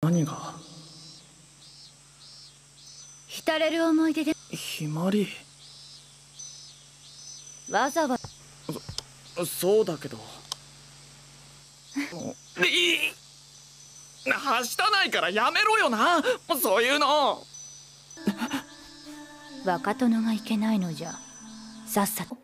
何が？浸れる思い出で。ひまり。わざわそそうだけど。いいはしたないからやめろよな。そういうの。若殿がいけないのじゃ。さっさと。